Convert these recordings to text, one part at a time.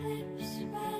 Lips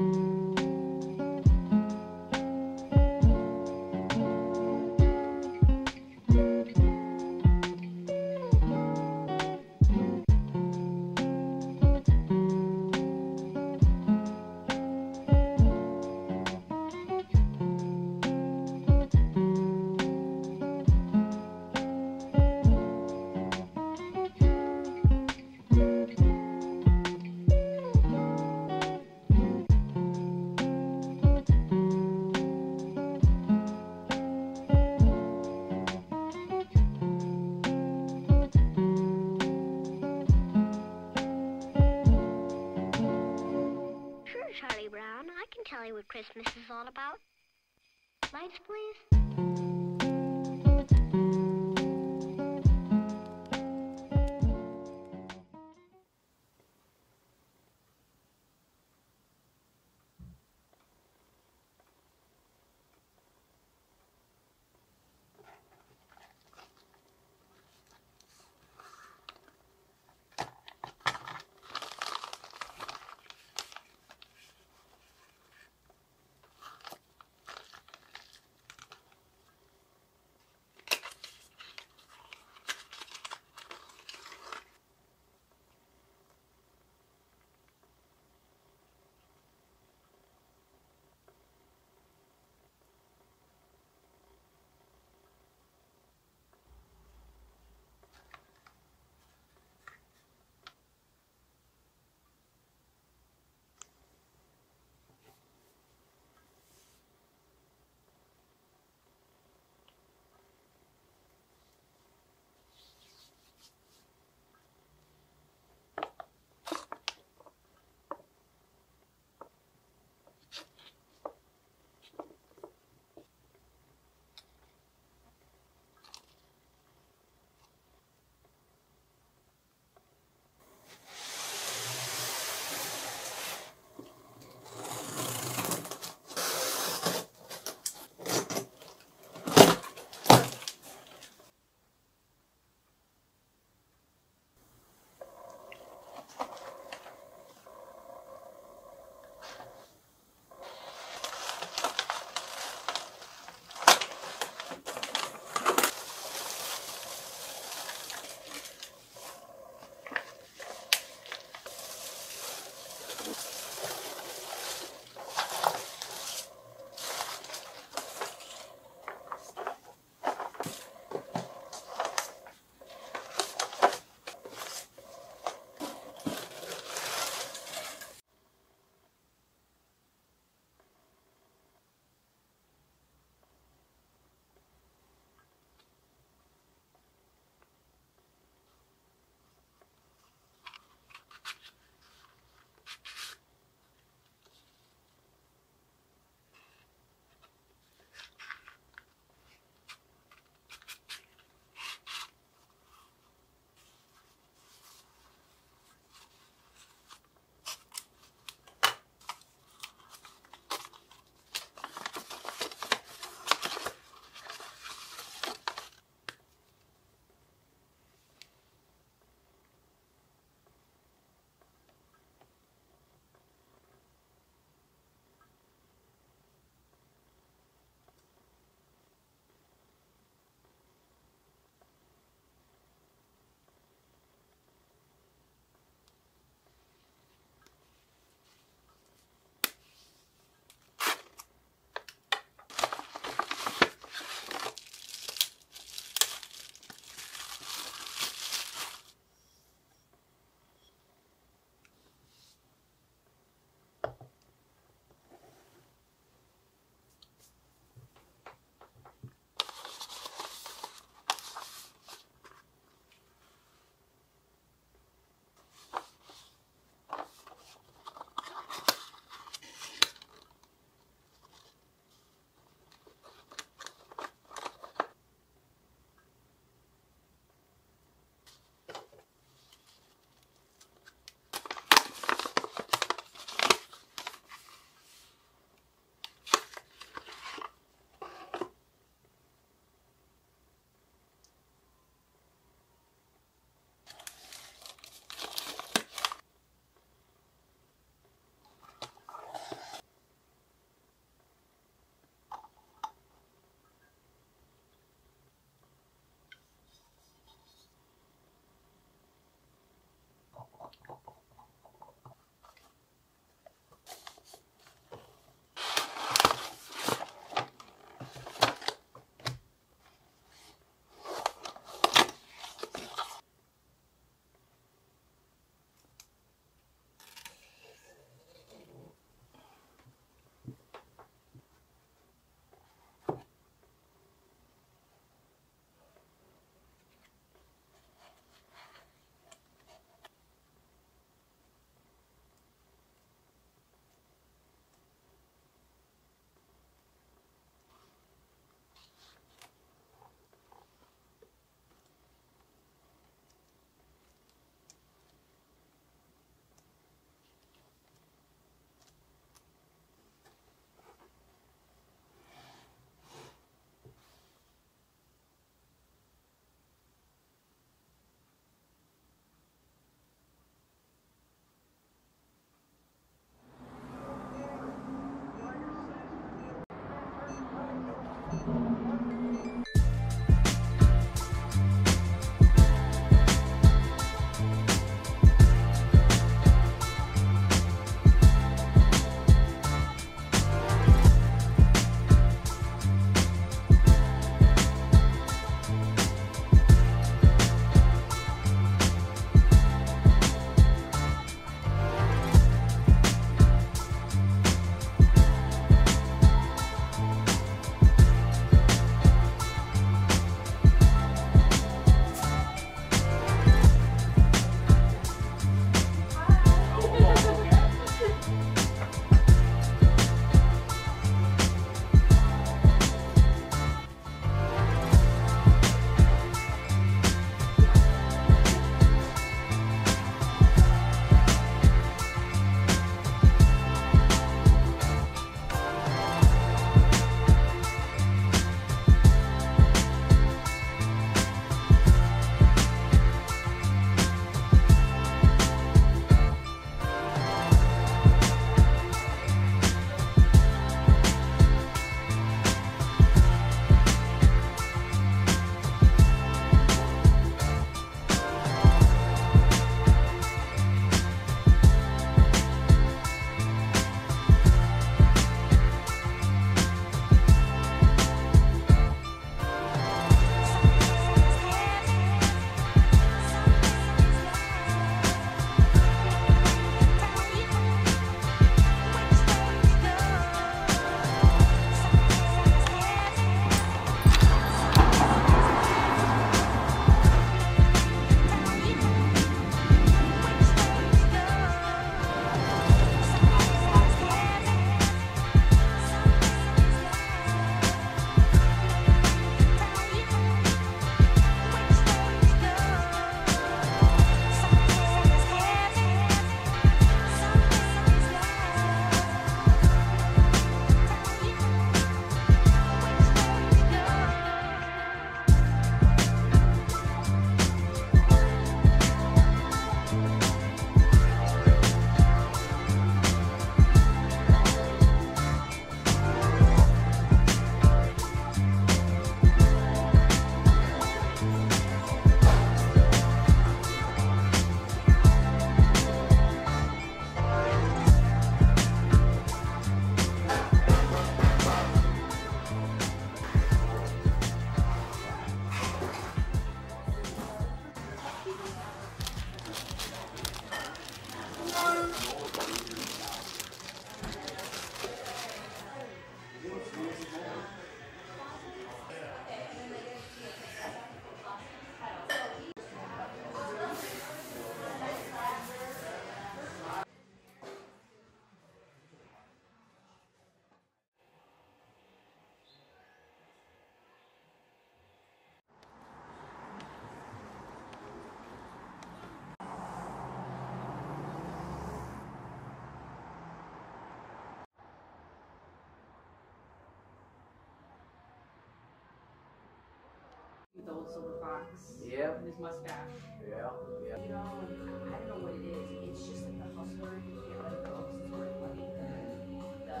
with the old silver fox. Yep. And his mustache. Yeah, yeah. You know, I don't know what it is. It's just like the hustler. You can't let go. It's worth money. The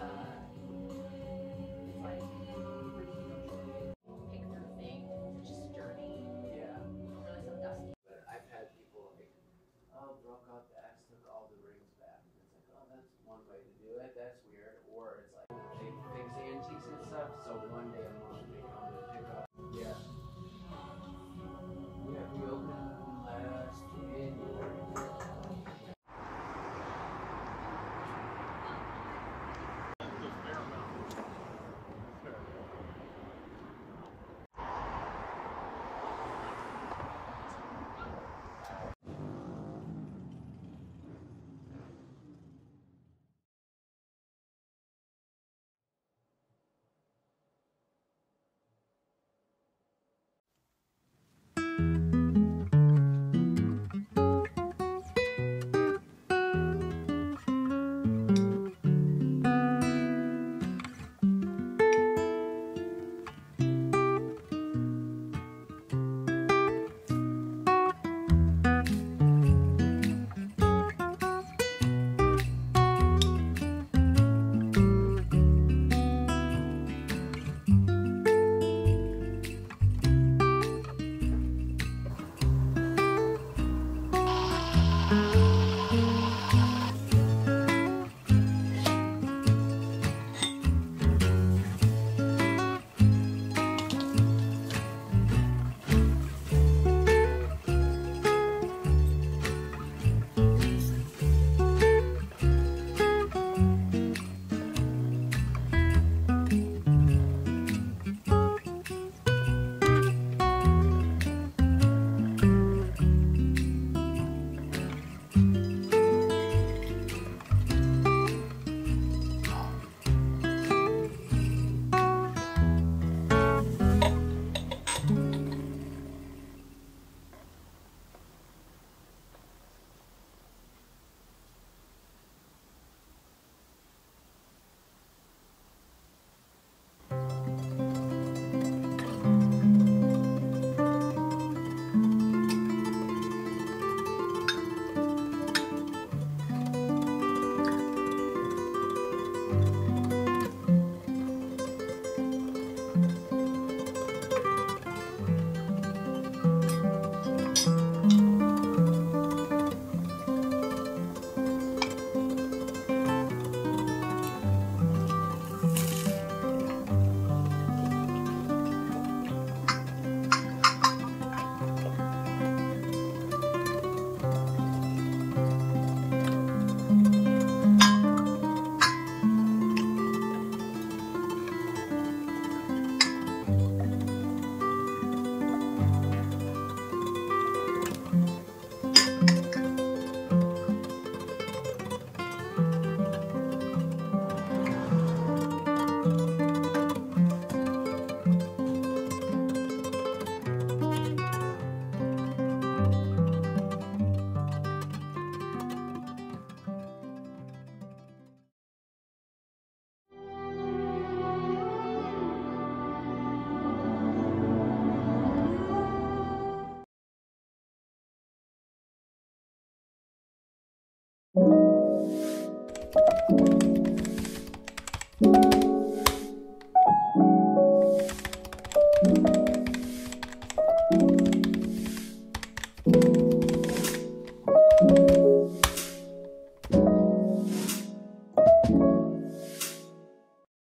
it's like where you don't pick their thing. It's just dirty. Yeah. You don't realize how dusty. But I've had people like, oh, broke out the axe, took all the rings back. And it's like, oh, that's one way to do it. That's weird. Or it's like, they fix antiques and stuff. So one day a month